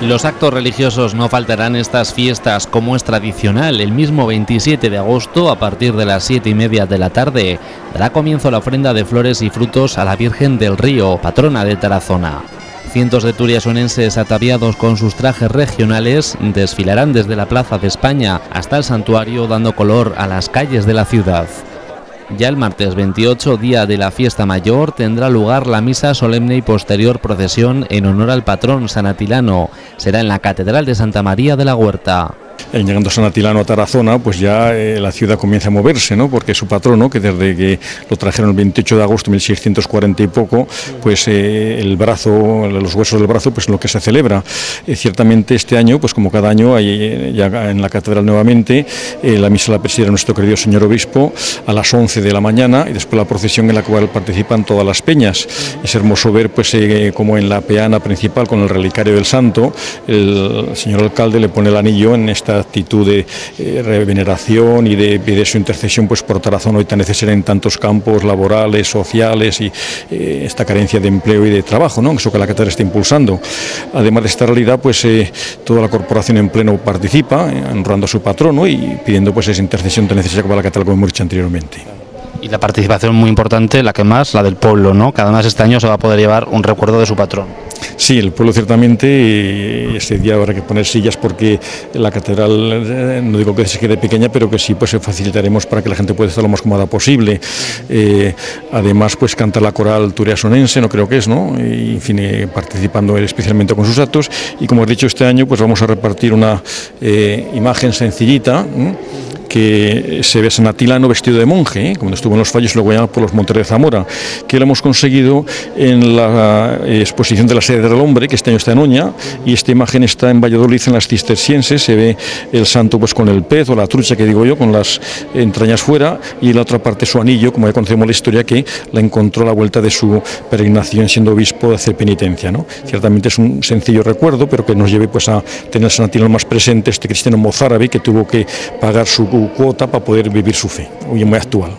Los actos religiosos no faltarán estas fiestas como es tradicional. El mismo 27 de agosto, a partir de las 7 y media de la tarde, dará comienzo la ofrenda de flores y frutos a la Virgen del Río, patrona de Tarazona. Cientos de turiasonenses ataviados con sus trajes regionales desfilarán desde la Plaza de España hasta el santuario dando color a las calles de la ciudad. Ya el martes 28, día de la fiesta mayor, tendrá lugar la misa solemne y posterior procesión en honor al patrón San Atilano. Será en la Catedral de Santa María de la Huerta llegando San Atilano a Tarazona, pues ya eh, la ciudad comienza a moverse, ¿no? Porque su patrono, que desde que lo trajeron el 28 de agosto de 1640 y poco, pues eh, el brazo, los huesos del brazo, pues lo que se celebra. Eh, ciertamente este año, pues como cada año, hay, ya en la catedral nuevamente, la misa la preside nuestro querido señor obispo a las 11 de la mañana y después la procesión en la cual participan todas las peñas. Es hermoso ver, pues como en la peana principal con el relicario del santo, el señor alcalde le pone el anillo en esta actitud de eh, y de, de, su intercesión pues por Tarazona hoy tan necesaria en tantos campos laborales, sociales y eh, esta carencia de empleo y de trabajo, ¿no? eso que la catedral está impulsando. Además de esta realidad, pues eh, toda la corporación en pleno participa, honrando a su patrono y pidiendo pues esa intercesión tan necesaria como la catedral, como hemos dicho anteriormente. Y la participación muy importante, la que más, la del pueblo, ¿no? Cada más este año se va a poder llevar un recuerdo de su patrón. Sí, el pueblo ciertamente, este día habrá que poner sillas porque la catedral, eh, no digo que se quede pequeña, pero que sí pues facilitaremos para que la gente pueda estar lo más cómoda posible. Eh, además, pues canta la coral turiasonense, no creo que es, ¿no? Y, en fin, eh, participando especialmente con sus actos. Y como he dicho, este año pues vamos a repartir una imagen sencillita que se ve San Atilano vestido de monje, ¿eh? cuando estuvo en los fallos luego ya por los Montes de Zamora, que lo hemos conseguido en la eh, exposición de la sede del hombre, que este año está en Oña, y esta imagen está en Valladolid en las cistercienses, se ve el santo pues con el pez o la trucha que digo yo, con las entrañas fuera, y la otra parte su anillo, como ya conocemos la historia, que la encontró a la vuelta de su peregrinación siendo obispo de hacer penitencia. ¿no? Ciertamente es un sencillo recuerdo, pero que nos lleve pues a tener San Atilano más presente, este cristiano mozárabe que tuvo que pagar cuota para poder vivir su fe, hoy muy actual.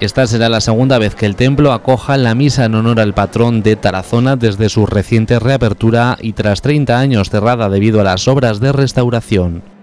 Esta será la segunda vez que el templo acoja la misa en honor al patrón de Tarazona desde su reciente reapertura y tras 30 años cerrada debido a las obras de restauración.